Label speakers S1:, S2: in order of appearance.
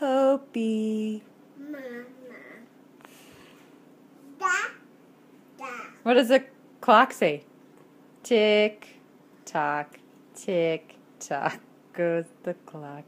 S1: Hopi.
S2: Mama. Da, da.
S1: What does the clock say? Tick tock, tick tock goes the clock.